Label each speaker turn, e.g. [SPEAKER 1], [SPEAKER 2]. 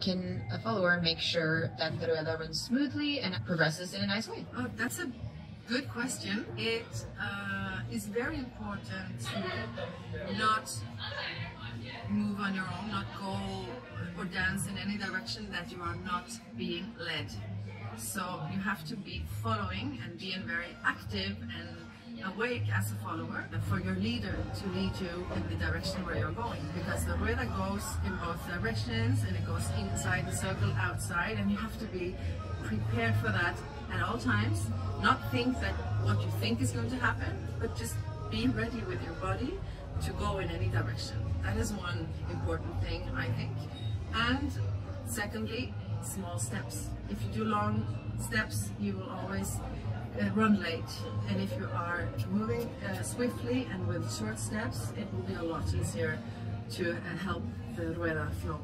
[SPEAKER 1] can a follower make sure that the rueda runs smoothly and progresses in a nice way?
[SPEAKER 2] Oh, that's a good question. It uh, is very important to not move on your own, not go or dance any direction that you are not being led. So you have to be following and being very active and awake as a follower for your leader to lead you in the direction where you're going because the rueda goes in both directions and it goes inside the circle outside and you have to be prepared for that at all times. Not think that what you think is going to happen but just be ready with your body to go in any direction. That is one important thing I think. And secondly small steps. If you do long steps you will always uh, run late. And if you are moving uh, swiftly and with short steps it will be a lot easier to uh, help the rueda flow